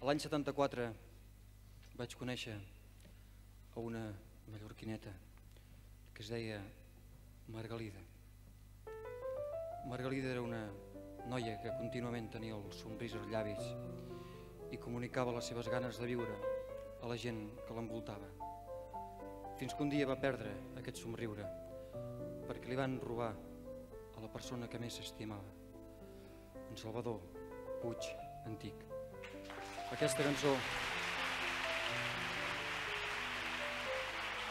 L'any 74 vaig conèixer a una mallorquineta que es deia Margalida. Margalida era una noia que contínuament tenia el somrís als llavis i comunicava les seves ganes de viure a la gent que l'envoltava. Fins que un dia va perdre aquest somriure perquè li van robar a la persona que més s'estimava, en Salvador Puig Antic. Aquesta cançó.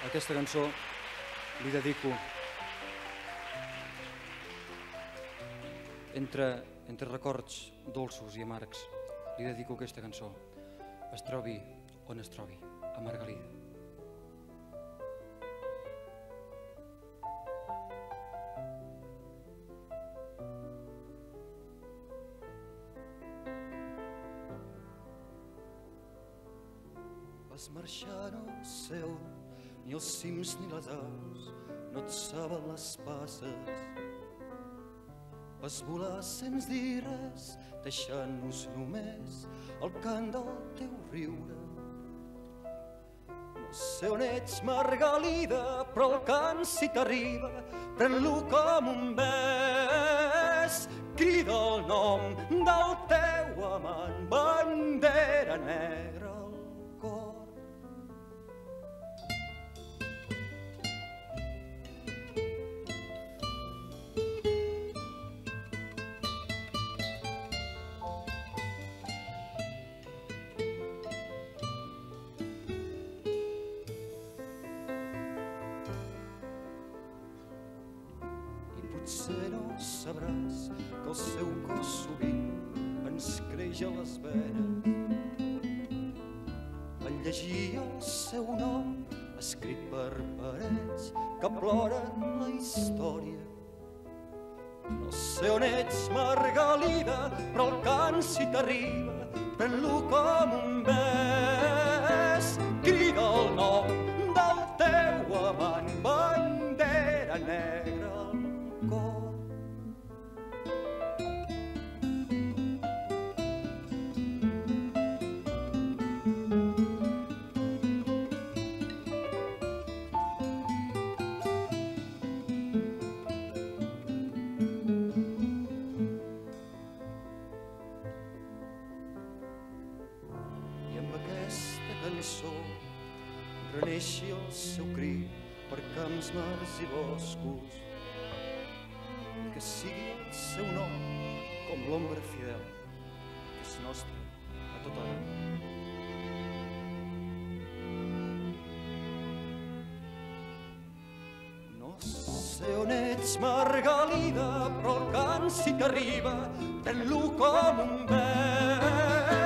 Aquesta cançó li dedico entre, entre records dolços i amargs li dedico aquesta cançó. Es trobi on es trobi a Margalida Vas no sé on, ni els cims ni les aus, no et saben les passes. Vas volar sense dir res, deixant-nos només el cant del teu riure. No sé on ets, Margalida, però el cant si t'arriba, pren-lo com un bes. Crida el nom del teu amant, bandera negra potser no sabràs que el seu cos sovint ens creix a les venes. En llegir el seu nom escrit per parets que ploren la història. No sé on ets, Margalida, però el cant si t'arriba, pren-lo com un bes. Crida el nom del teu amant, bandera negra cançó reneixi el seu crit per camps, mars i boscos. Que sigui el seu nom com l'ombra fidel que és nostra a tota hora. No sé on ets, Margalida, però el cant si t'arriba, pren-lo com un vel